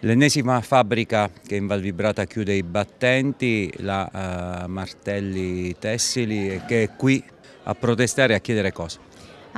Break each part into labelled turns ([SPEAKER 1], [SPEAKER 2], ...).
[SPEAKER 1] L'ennesima fabbrica che in Val Vibrata chiude i battenti, la uh, Martelli Tessili, che è qui a protestare e a chiedere cosa.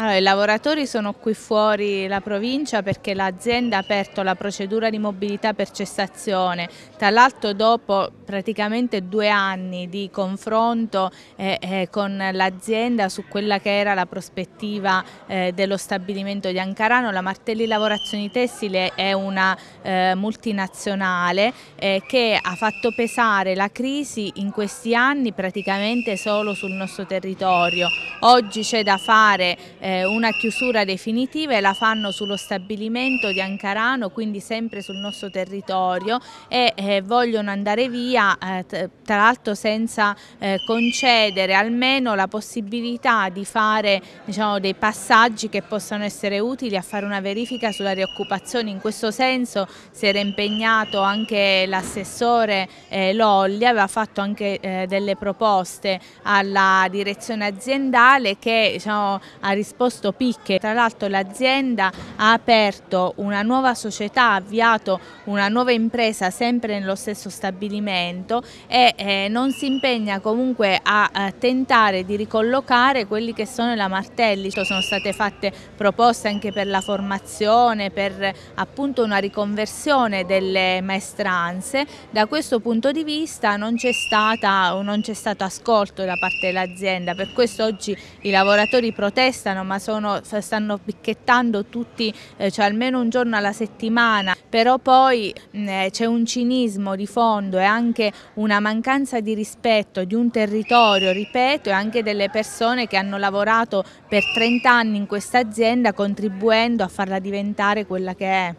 [SPEAKER 2] Allora, I lavoratori sono qui fuori la provincia perché l'azienda ha aperto la procedura di mobilità per cessazione, tra l'altro dopo praticamente due anni di confronto eh, eh, con l'azienda su quella che era la prospettiva eh, dello stabilimento di Ancarano, la Martelli Lavorazioni Tessile è una eh, multinazionale eh, che ha fatto pesare la crisi in questi anni praticamente solo sul nostro territorio. Oggi c'è da fare eh, una chiusura definitiva e la fanno sullo stabilimento di Ancarano, quindi sempre sul nostro territorio e eh, vogliono andare via, eh, tra l'altro senza eh, concedere almeno la possibilità di fare diciamo, dei passaggi che possano essere utili a fare una verifica sulla rioccupazione. In questo senso si era impegnato anche l'assessore eh, Lolli, aveva fatto anche eh, delle proposte alla direzione aziendale che diciamo, ha risposto risposto picche. Tra l'altro l'azienda ha aperto una nuova società, ha avviato una nuova impresa sempre nello stesso stabilimento e eh, non si impegna comunque a, a, tentare di ricollocare quelli che sono la Martelli. Sono state fatte proposte anche per la formazione, per appunto una riconversione delle maestranze. Da questo punto di vista non c'è stato ascolto da parte dell'azienda, per questo oggi i lavoratori protestano ma sono, stanno picchettando tutti, eh, cioè almeno un giorno alla settimana, però poi eh, c'è un cinismo di fondo e anche una mancanza di rispetto di un territorio, ripeto, e anche delle persone che hanno lavorato per 30 anni in questa azienda contribuendo a farla diventare quella che è.